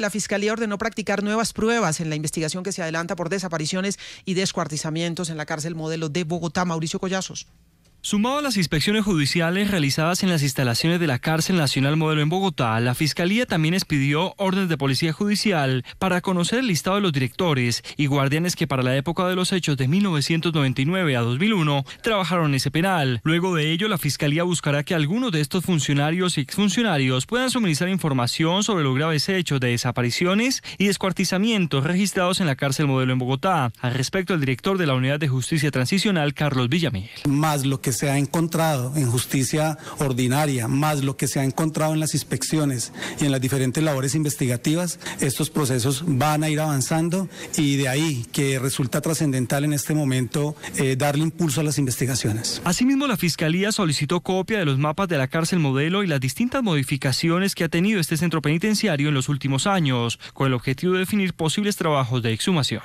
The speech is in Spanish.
La Fiscalía ordenó practicar nuevas pruebas en la investigación que se adelanta por desapariciones y descuartizamientos en la cárcel modelo de Bogotá. Mauricio Collazos. Sumado a las inspecciones judiciales realizadas en las instalaciones de la cárcel nacional modelo en Bogotá, la Fiscalía también expidió órdenes de policía judicial para conocer el listado de los directores y guardianes que para la época de los hechos de 1999 a 2001 trabajaron en ese penal. Luego de ello, la Fiscalía buscará que algunos de estos funcionarios y exfuncionarios puedan suministrar información sobre los graves hechos de desapariciones y descuartizamientos registrados en la cárcel modelo en Bogotá. Al respecto, el director de la Unidad de Justicia Transicional, Carlos Villamil. Más lo que se ha encontrado en justicia ordinaria, más lo que se ha encontrado en las inspecciones y en las diferentes labores investigativas, estos procesos van a ir avanzando y de ahí que resulta trascendental en este momento eh, darle impulso a las investigaciones. Asimismo, la Fiscalía solicitó copia de los mapas de la cárcel modelo y las distintas modificaciones que ha tenido este centro penitenciario en los últimos años, con el objetivo de definir posibles trabajos de exhumación.